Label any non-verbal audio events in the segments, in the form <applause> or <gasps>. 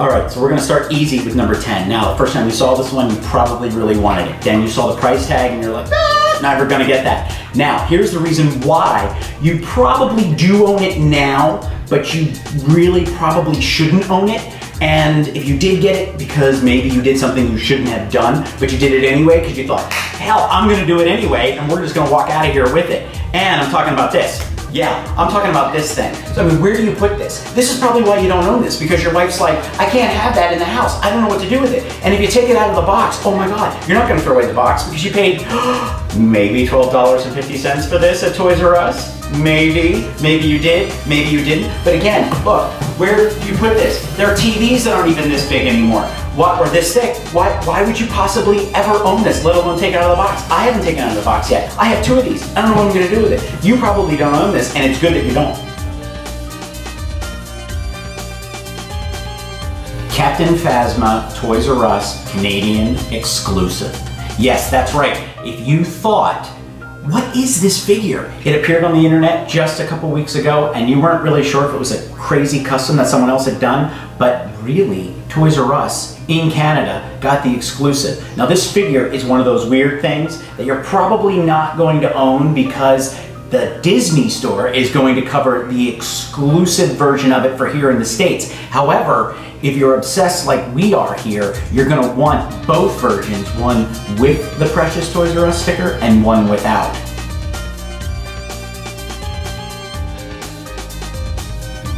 All right, so we're gonna start easy with number 10. Now, the first time you saw this one, you probably really wanted it. Then you saw the price tag and you're like, ah, never gonna get that. Now, here's the reason why. You probably do own it now, but you really probably shouldn't own it. And if you did get it because maybe you did something you shouldn't have done, but you did it anyway because you thought, hell, I'm gonna do it anyway, and we're just gonna walk out of here with it. And I'm talking about this. Yeah, I'm talking about this thing. So I mean, where do you put this? This is probably why you don't own this, because your wife's like, I can't have that in the house. I don't know what to do with it. And if you take it out of the box, oh my God, you're not gonna throw away the box because you paid <gasps> maybe $12.50 for this at Toys R Us. Maybe, maybe you did, maybe you didn't. But again, look, where do you put this? There are TVs that aren't even this big anymore. What, or this thick. Why, why would you possibly ever own this, let alone take it out of the box? I haven't taken it out of the box yet. I have two of these. I don't know what I'm gonna do with it. You probably don't own this, and it's good that you don't. Captain Phasma Toys R Us Canadian exclusive. Yes, that's right. If you thought, what is this figure? It appeared on the internet just a couple weeks ago and you weren't really sure if it was a crazy custom that someone else had done, but really, Toys R Us in Canada got the exclusive. Now this figure is one of those weird things that you're probably not going to own because the Disney store is going to cover the exclusive version of it for here in the States. However, if you're obsessed like we are here, you're gonna want both versions, one with the Precious Toys R Us sticker and one without.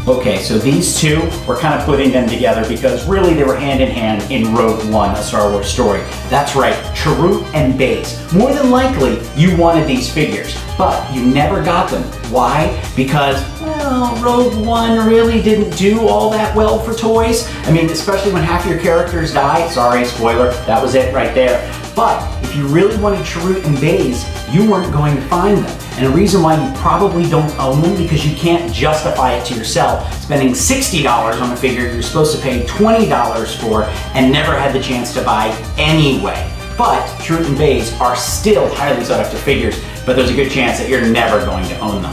Okay, so these two, we're kind of putting them together because really they were hand in hand in Rogue One, a Star Wars story. That's right, Chirrut and Baze. More than likely, you wanted these figures, but you never got them. Why? Because, well, Rogue One really didn't do all that well for toys. I mean, especially when half your characters die. Sorry, spoiler, that was it right there. But if you really wanted Chirrut and Baze, you weren't going to find them. And the reason why you probably don't own them because you can't justify it to yourself. Spending $60 on a figure you're supposed to pay $20 for and never had the chance to buy anyway. But Chirrut and Baze are still highly sought after figures, but there's a good chance that you're never going to own them.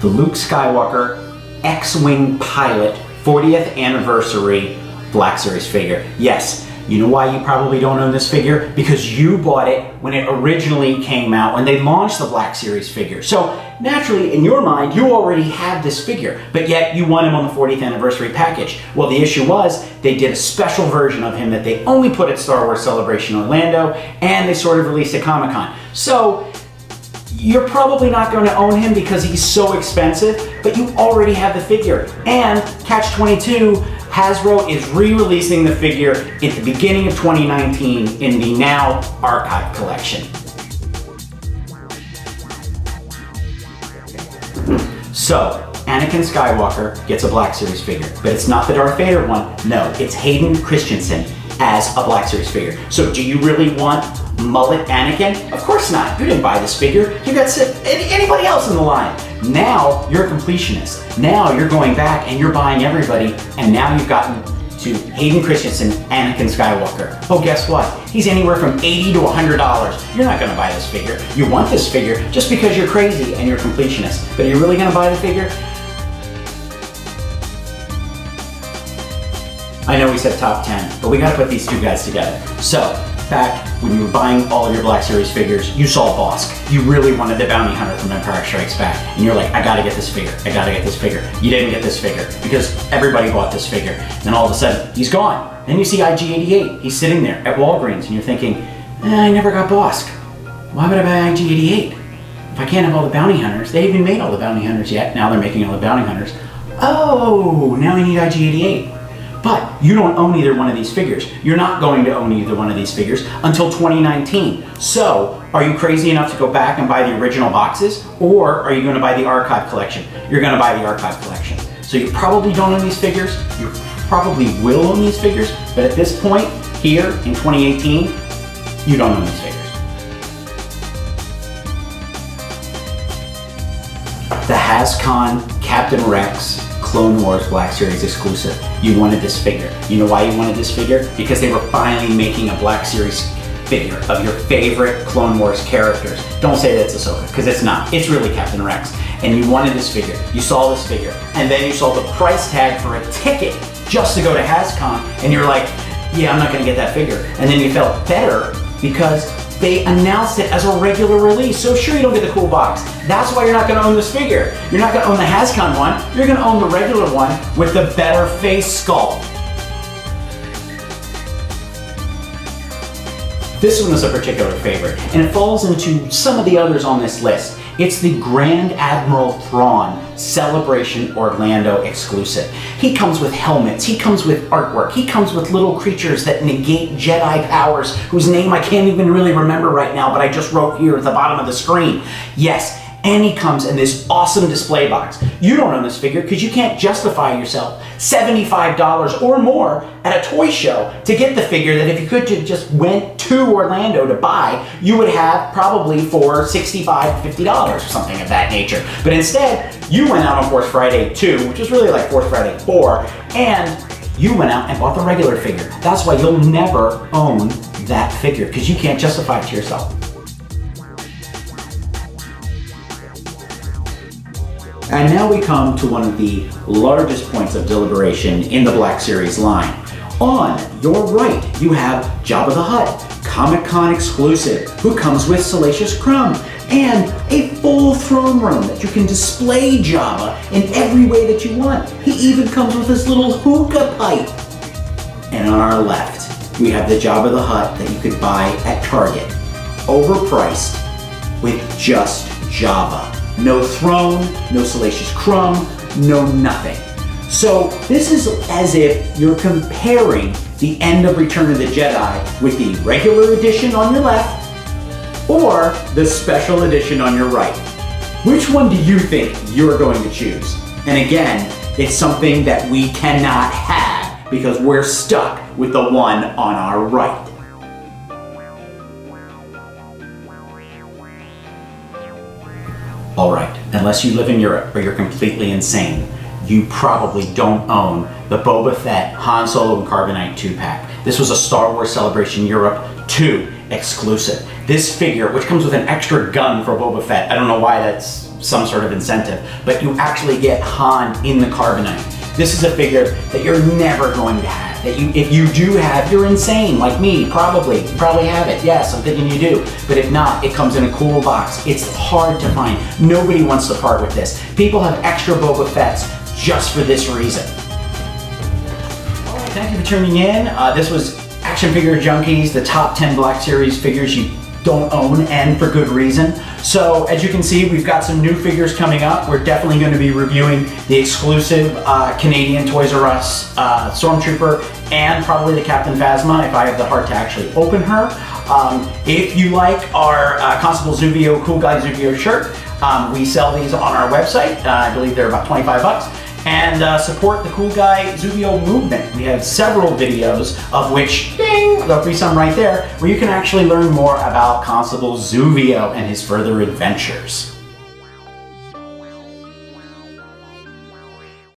The Luke Skywalker X-Wing Pilot 40th Anniversary Black Series figure. Yes, you know why you probably don't own this figure? Because you bought it when it originally came out, when they launched the Black Series figure. So naturally, in your mind, you already have this figure, but yet you want him on the 40th anniversary package. Well, the issue was they did a special version of him that they only put at Star Wars Celebration Orlando, and they sort of released at Comic-Con. So you're probably not going to own him because he's so expensive, but you already have the figure. And Catch 22 Hasbro is re-releasing the figure at the beginning of 2019 in the now archive collection. So, Anakin Skywalker gets a Black Series figure, but it's not the Darth Vader one. No, it's Hayden Christensen as a Black Series figure. So do you really want mullet Anakin? Of course not. You didn't buy this figure. You got anybody else in the line. Now you're a completionist. Now you're going back and you're buying everybody, and now you've gotten to Hayden Christensen, Anakin Skywalker. Oh, guess what? He's anywhere from 80 to $100. You're not gonna buy this figure. You want this figure just because you're crazy and you're a completionist. But are you really gonna buy the figure? I know we said top 10, but we gotta put these two guys together. So, back when you were buying all of your Black Series figures, you saw Bossk. You really wanted the Bounty Hunter from Empire Strikes Back. And you're like, I gotta get this figure. I gotta get this figure. You didn't get this figure because everybody bought this figure. And Then all of a sudden, he's gone. Then you see IG-88. He's sitting there at Walgreens and you're thinking, eh, I never got Bossk. Why would I buy IG-88? If I can't have all the Bounty Hunters, they haven't made all the Bounty Hunters yet. Now they're making all the Bounty Hunters. Oh, now I need IG-88. But you don't own either one of these figures. You're not going to own either one of these figures until 2019. So, are you crazy enough to go back and buy the original boxes? Or are you going to buy the archive collection? You're going to buy the archive collection. So you probably don't own these figures. You probably will own these figures. But at this point, here in 2018, you don't own these figures. The HasCon Captain Rex Clone Wars Black Series exclusive. You wanted this figure. You know why you wanted this figure? Because they were finally making a Black Series figure of your favorite Clone Wars characters. Don't say that it's Ahsoka, because it's not. It's really Captain Rex. and you wanted this figure. You saw this figure, and then you saw the price tag for a ticket just to go to HasCon, and you're like, yeah, I'm not gonna get that figure. And then you felt better because they announced it as a regular release. So sure, you don't get the cool box. That's why you're not gonna own this figure. You're not gonna own the HasCon one. You're gonna own the regular one with the better face sculpt. This one is a particular favorite, and it falls into some of the others on this list. It's the Grand Admiral Thrawn Celebration Orlando exclusive. He comes with helmets, he comes with artwork, he comes with little creatures that negate Jedi powers, whose name I can't even really remember right now, but I just wrote here at the bottom of the screen. Yes, and he comes in this awesome display box. You don't own this figure because you can't justify yourself $75 or more at a toy show to get the figure that if you could just went to Orlando to buy, you would have probably for $65 $50 or something of that nature. But instead, you went out on Force Friday 2, which is really like Force Friday 4, and you went out and bought the regular figure. That's why you'll never own that figure because you can't justify it to yourself. And now we come to one of the largest points of deliberation in the Black Series line. On your right, you have Jabba the Hutt, Comic-Con exclusive, who comes with Salacious Crumb, and a full throne room that you can display Jabba in every way that you want. He even comes with this little hookah pipe. And on our left, we have the Jabba the Hutt that you could buy at Target, overpriced, with just Jabba. No throne, no salacious crumb, no nothing. So this is as if you're comparing the end of Return of the Jedi with the regular edition on your left or the special edition on your right. Which one do you think you're going to choose? And again, it's something that we cannot have because we're stuck with the one on our right. All right, unless you live in Europe or you're completely insane, you probably don't own the Boba Fett Han Solo and Carbonite 2-pack. This was a Star Wars Celebration Europe 2 exclusive. This figure, which comes with an extra gun for Boba Fett, I don't know why that's some sort of incentive, but you actually get Han in the Carbonite. This is a figure that you're never going to have. That you, if you do have, you're insane, like me, probably. You probably have it, yes, I'm thinking you do. But if not, it comes in a cool box. It's hard to find. Nobody wants to part with this. People have extra Boba Fett's just for this reason. All right, thank you for tuning in. Uh, this was Action Figure Junkies, the top 10 Black Series figures you don't own and for good reason. So as you can see, we've got some new figures coming up. We're definitely going to be reviewing the exclusive uh, Canadian Toys R Us uh, Stormtrooper and probably the Captain Phasma if I have the heart to actually open her. Um, if you like our uh, Constable Zuvio Cool Guy Zuvio shirt, um, we sell these on our website. Uh, I believe they're about 25 bucks and uh, support the Cool Guy Zuvio movement. We have several videos of which, ding, there'll be some right there, where you can actually learn more about Constable Zuvio and his further adventures.